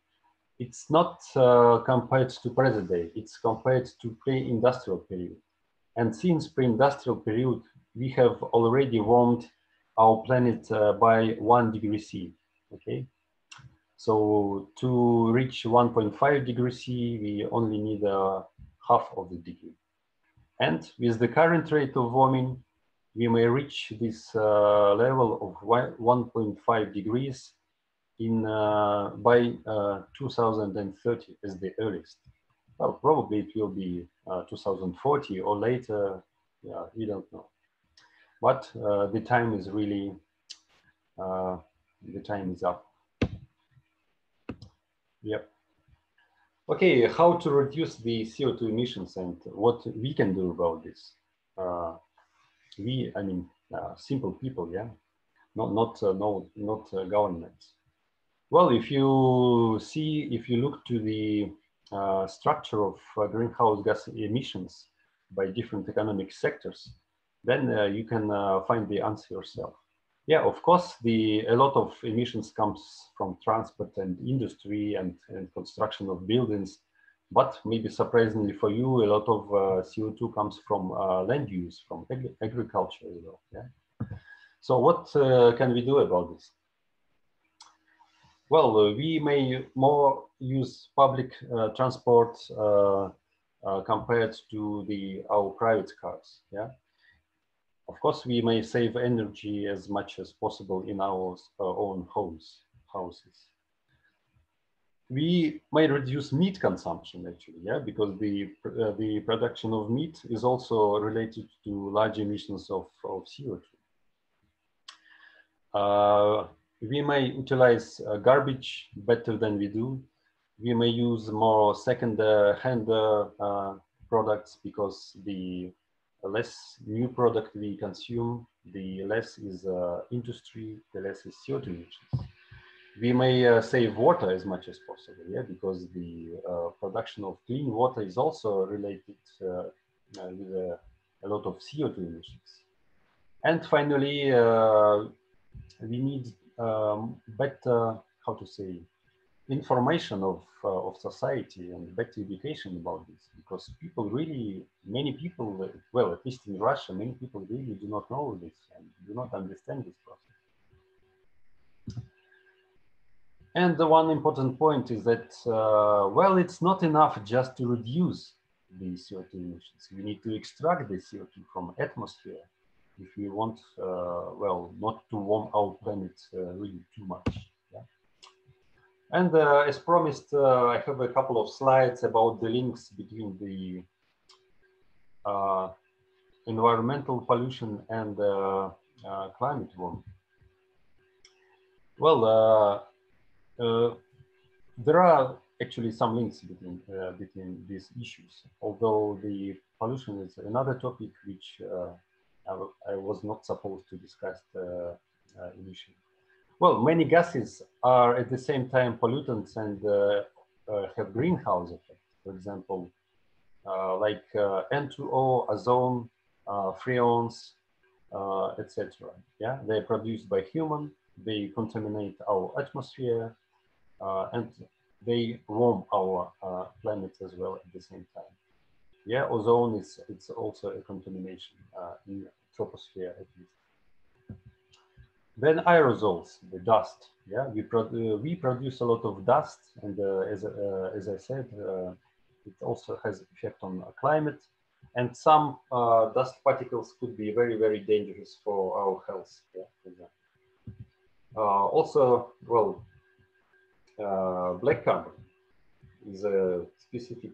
it's not uh, compared to present day, it's compared to pre-industrial period. And since pre-industrial period, we have already warmed our planet uh, by one degree C, okay? So to reach 1.5 degrees C, we only need a half of the degree. And with the current rate of warming, we may reach this uh, level of 1.5 degrees in uh, by uh, 2030 is the earliest. well, probably it will be 2040 or later. Yeah, we don't know. But the time is really, the time is up. Yep. Okay, how to reduce the CO2 emissions and what we can do about this? Uh, we, I mean, uh, simple people, yeah, not not uh, no not uh, governments. Well, if you see, if you look to the uh, structure of uh, greenhouse gas emissions by different economic sectors, then you can find the answer yourself. Yeah, of course, the a lot of emissions comes from transport and industry and, and construction of buildings, but maybe surprisingly for you, a lot of uh, CO2 comes from uh, land use, from ag agriculture as well. Yeah. So what uh, can we do about this? Well, uh, we may more use public uh, transport uh, compared to the our private cars. Yeah. Of course, we may save energy as much as possible in our uh, own homes, houses. We may reduce meat consumption actually, yeah, because the, uh, the production of meat is also related to large emissions of, of CO2. Uh, we may utilize uh, garbage better than we do. We may use more second-hand uh, products because the less new product we consume, the less is uh, industry, the less is CO2 emissions. We may uh, save water as much as possible, yeah, because the uh, production of clean water is also related uh, uh, with a, a, lot of CO2 emissions. And finally, uh, we need um, better, how to say, information of, uh, of society and better education about this because people really, many people, well, at least in Russia, many people really do not know this and do not understand this process. And the one important point is that, uh, well, it's not enough just to reduce the CO2 emissions. We need to extract the CO2 from atmosphere if we want, uh, well, not to warm our planet uh, really too much. And uh, as promised, uh, I have a couple of slides about the links between the uh, environmental pollution and uh, uh, climate warming. Well, uh, there are actually some links between, between these issues, although the pollution is another topic which I, I, was not supposed to discuss initially. Well, many gases are at the same time pollutants and uh, uh, have greenhouse effect. For example, uh, like uh, N2O, ozone, uh, freons, uh, etc. Yeah, they're produced by human. They contaminate our atmosphere, and they warm our planet as well at the same time. Yeah, ozone is it's also a contamination in troposphere at least. Then aerosols, the dust. Yeah, we, uh, we produce a lot of dust, and uh, as, uh, as I said, it also has effect on climate. And some dust particles could be very, very dangerous for our health. Yeah, also, well, black carbon is a specific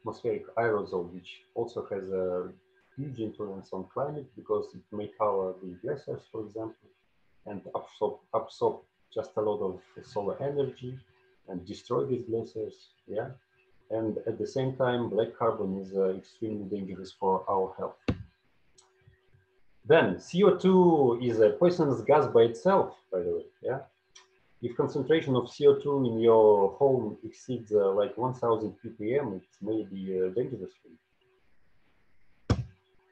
atmospheric aerosol, which also has a huge influence on climate because it may cover the glaciers, for example, and absorb, absorb just a lot of solar energy and destroy these glaciers. Yeah. And at the same time, black carbon is uh, extremely dangerous for our health. Then CO2 is a poisonous gas by itself, by the way. Yeah. If concentration of CO2 in your home exceeds uh, like 1000 ppm, it may be uh, dangerous for you.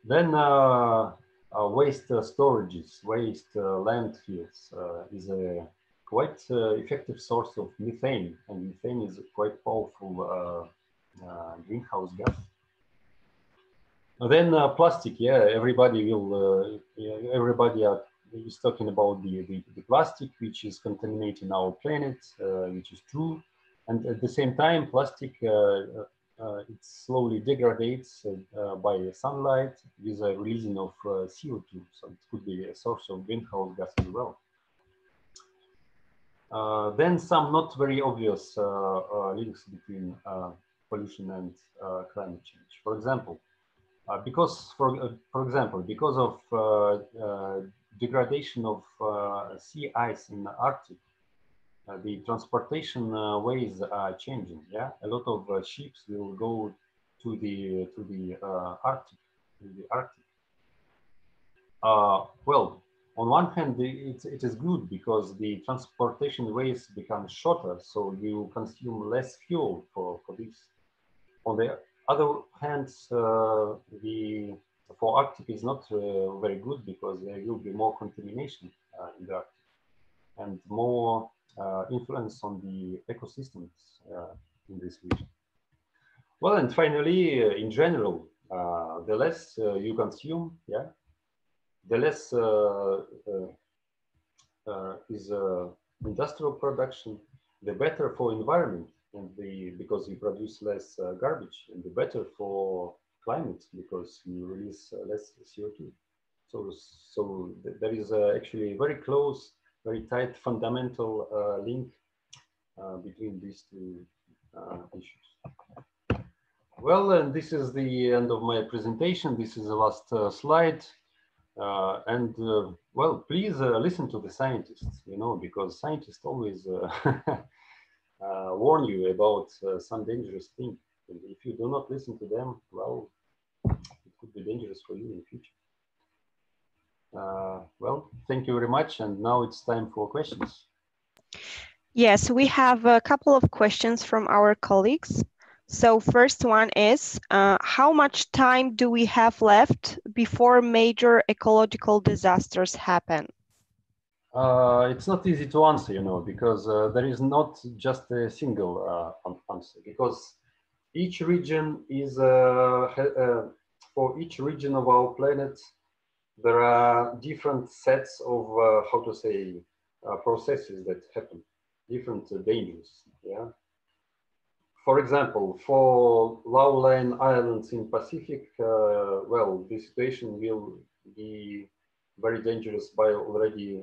Then uh, uh, waste uh, storages, waste landfills is a quite effective source of methane, and methane is a quite powerful greenhouse gas. then plastic, yeah, everybody will, everybody are is talking about the, the, the, plastic which is contaminating our planet, uh, which is true. And at the same time, plastic uh, uh, Uh, it slowly degrades uh, uh by sunlight with a releasing of uh, CO2. So it could be a source of greenhouse gas as well. Uh, then some not very obvious uh, links between pollution and climate change. For example, because, for, for example, because of degradation of sea ice in the Arctic, uh, the transportation uh, ways are changing. Yeah, a lot of uh, ships will go to the to the Arctic, to the Arctic. well, on one hand, it, it is good because the transportation ways become shorter, so you consume less fuel for, for this. On the other hand, uh, the for Arctic is not uh, very good because there will be more contamination uh, in the Arctic and more uh, influence on the ecosystems uh, in this region. Well, and finally, uh, in general, the less you consume, yeah, the less is industrial production, the better for environment and the because you produce less uh, garbage and the better for climate because you release uh, less CO2. So, so th there is uh, actually very close very tight fundamental uh, link uh, between these two uh, issues. Well, and this is the end of my presentation. This is the last slide. Uh, and uh, well, please uh, listen to the scientists, you know, because scientists always (laughs) warn you about some dangerous thing. And if you do not listen to them, well, it could be dangerous for you in the future. Uh, well, thank you very much. And now it's time for questions. Yes, we have a couple of questions from our colleagues. So first one is, uh, how much time do we have left before major ecological disasters happen? Uh, it's not easy to answer, you know, because uh, there is not just a single uh, answer, because each region is, uh, uh, for each region of our planet, there are different sets of uh, how to say uh, processes that happen, different uh, dangers. Yeah. For example, for low-lying islands in Pacific, uh, well, the situation will be very dangerous by already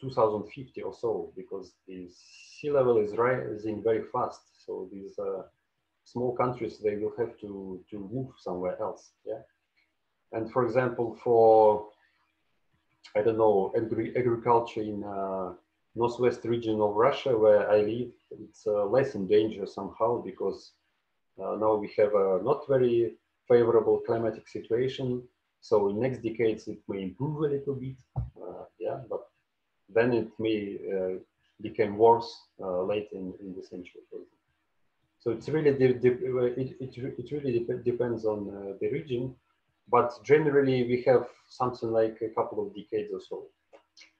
2050 or so, because the sea level is rising very fast. So these uh, small countries, they will have to, to move somewhere else. Yeah. And for example, for, I don't know, agri agriculture in uh, northwest region of Russia where I live, it's uh, less in danger somehow because uh, now we have a not very favorable climatic situation. So in next decades, it may improve a little bit, uh, yeah, but then it may uh, become worse uh, late in, in the century. So it's really, it, it, it really depends on the region but generally we have something like a couple of decades or so,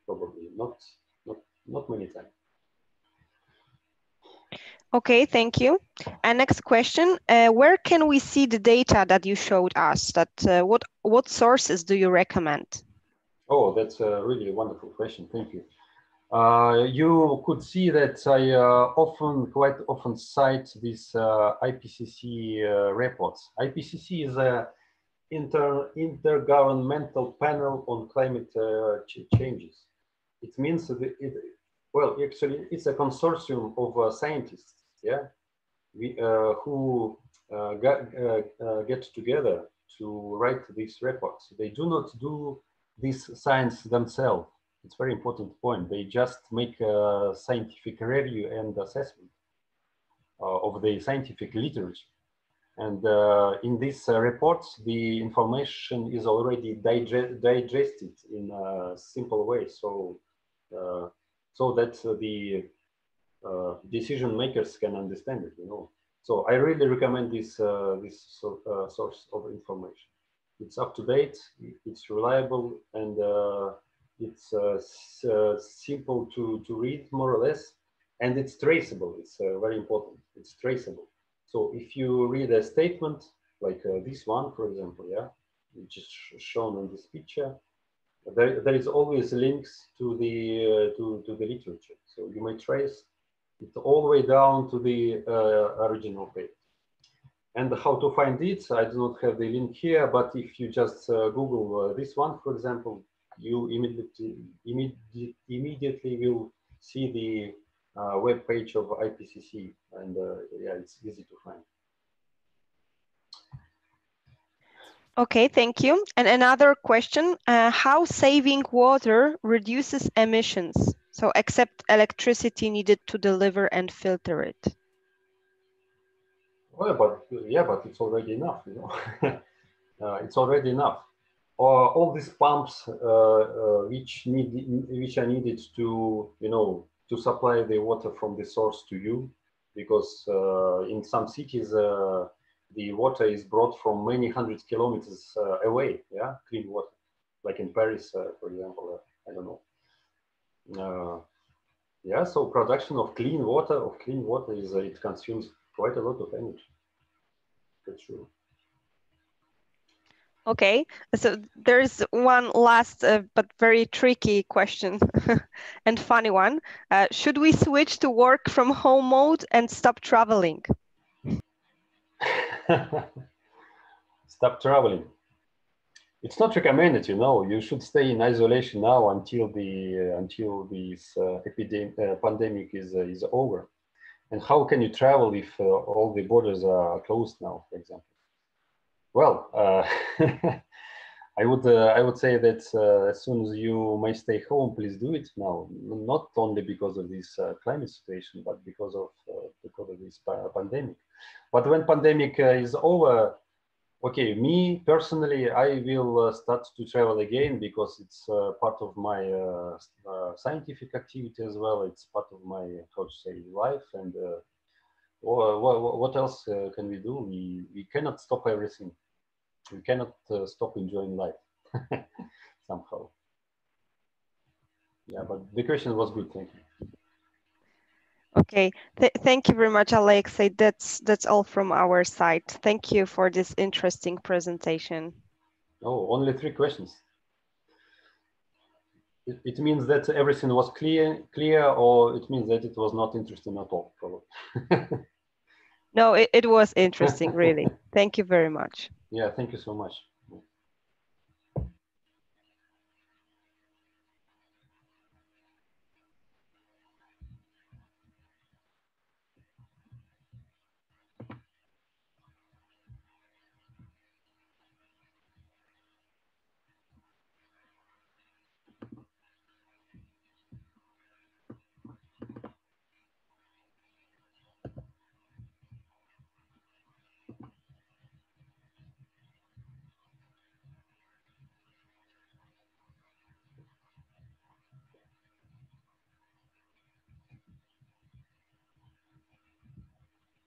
probably not not not many times. Okay, thank you. And next question, uh, where can we see the data that you showed us? That uh, what what sources do you recommend? Oh, that's a really wonderful question. Thank you. Uh, you could see that I uh, often, quite often cite these uh, IPCC uh, reports. IPCC is a inter, intergovernmental panel on climate uh, ch changes. It means that it, well, actually, it's a consortium of uh, scientists, yeah, we, uh, who uh, get, uh, uh, get together to write these reports. They do not do this science themselves. It's very important point. They just make a scientific review and assessment of the scientific literature. And uh, in this uh, reports, the information is already digest digested in a simple way, so uh, so that the uh, decision makers can understand it. You know, so I really recommend this uh, this so, uh, source of information. It's up to date, it's reliable, and it's simple to to read more or less, and it's traceable. It's very important. It's traceable. So if you read a statement like uh, this one, for example, yeah, which is shown in this picture, there, there is always links to the uh, to, to the literature. So you may trace it all the way down to the uh, original page. And how to find it, I do not have the link here, but if you just uh, Google uh, this one, for example, you immediately, immediately, immediately will see the uh, web page of IPCC, and uh, yeah, it's easy to find. Okay, thank you. And another question, uh, how saving water reduces emissions? So except electricity needed to deliver and filter it. Well, but yeah, but it's already enough, you know. (laughs) uh, it's already enough. Or all these pumps uh, uh, which need which are needed to, you know, to supply the water from the source to you, because uh, in some cities uh, the water is brought from many hundred kilometers uh, away. Yeah, clean water, like in Paris, uh, for example. Uh, I don't know. Uh, yeah, so production of clean water of clean water is it consumes quite a lot of energy. That's true. Okay, so there's one last uh, but very tricky question (laughs) and funny one. Uh, should we switch to work from home mode and stop traveling? (laughs) Stop traveling. It's not recommended, you know. You should stay in isolation now until the uh, until this uh, epidemic uh, pandemic is uh, is over. And how can you travel if all the borders are closed now, for example? Well, uh, (laughs) I would I would say that as soon as you may stay home, please do it now. Not only because of this climate situation, but because of because of this pandemic. But when pandemic uh, is over, okay, me personally, I will uh, start to travel again because it's uh, part of my uh, uh, scientific activity as well. It's part of my, how to say, life. And uh, what, what else can we do? We, we cannot stop everything. We cannot uh, stop enjoying life (laughs) somehow. Yeah, but the question was good. Thank you. Okay, Th thank you very much, Alexey. That's that's all from our side. Thank you for this interesting presentation. Oh, only three questions. It, it means that everything was clear, clear, or it means that it was not interesting at all, probably. (laughs) no, it, it was interesting, really. (laughs) thank you very much. Yeah, thank you so much.